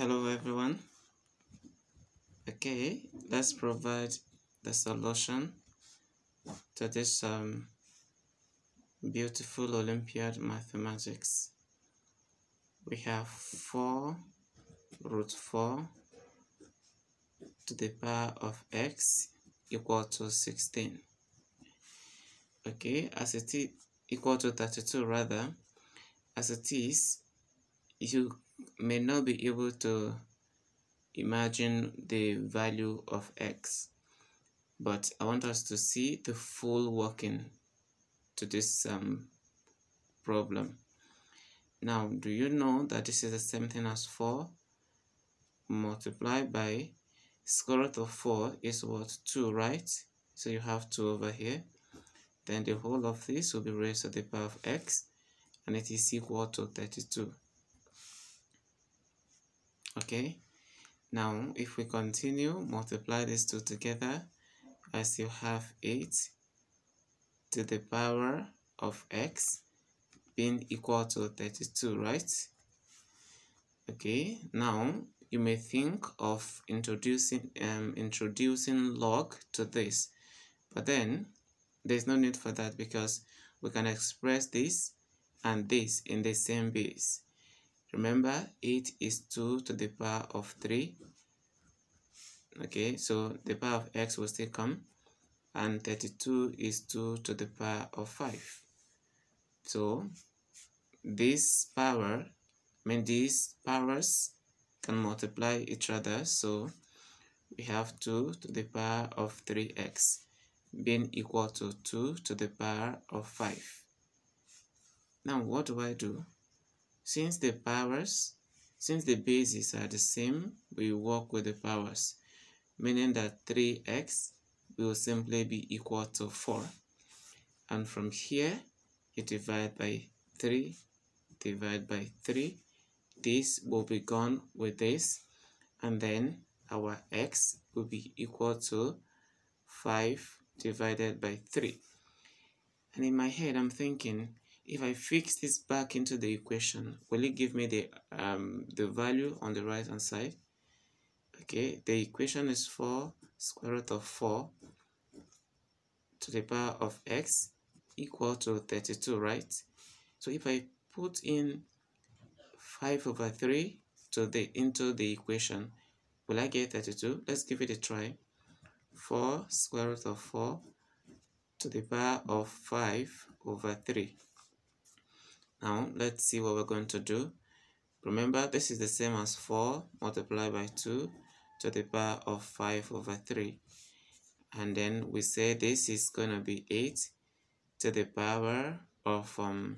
hello everyone. Okay let's provide the solution to this um, beautiful olympiad mathematics. We have 4 root 4 to the power of x equal to 16 okay as it is equal to 32 rather. As it is you may not be able to imagine the value of x but I want us to see the full working to this um, problem. Now do you know that this is the same thing as 4 multiplied by square root of 4 is what? 2 right? So you have 2 over here. Then the whole of this will be raised to the power of x and it is equal to 32 okay? Now if we continue multiply these two together I still have 8 to the power of x being equal to 32 right? Okay now you may think of introducing um, introducing log to this but then there's no need for that because we can express this and this in the same base remember 8 is 2 to the power of 3 okay so the power of x will still come. And 32 is 2 to the power of 5 so this power I mean these powers can multiply each other. So we have 2 to the power of 3x being equal to 2 to the power of 5 now what do I do since the powers, since the bases are the same, we work with the powers, meaning that 3x will simply be equal to 4. And from here, you divide by 3, divide by 3. This will be gone with this, and then our x will be equal to 5 divided by 3. And in my head, I'm thinking, if I fix this back into the equation, will it give me the, um, the value on the right hand side? Okay, the equation is 4 square root of 4 to the power of x equal to 32, right? So if I put in 5 over 3 to the into the equation, will I get 32? Let's give it a try. 4 square root of 4 to the power of 5 over 3. Now let's see what we're going to do. Remember this is the same as 4 multiplied by 2 to the power of 5 over 3. And then we say this is going to be 8 to the power of um,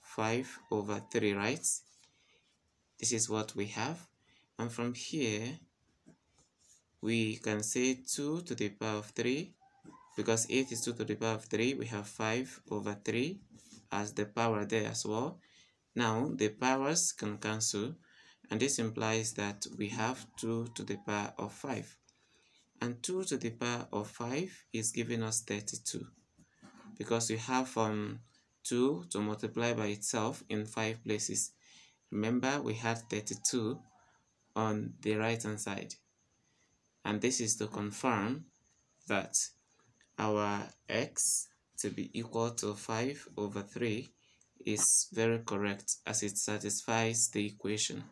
5 over 3, right? This is what we have. And from here, we can say 2 to the power of 3 because 8 is 2 to the power of 3 we have 5 over 3 as the power there as well. Now the powers can cancel and this implies that we have 2 to the power of 5 and 2 to the power of 5 is giving us 32 because we have um, 2 to multiply by itself in 5 places. Remember we had 32 on the right hand side and this is to confirm that our x to be equal to 5 over 3 is very correct as it satisfies the equation.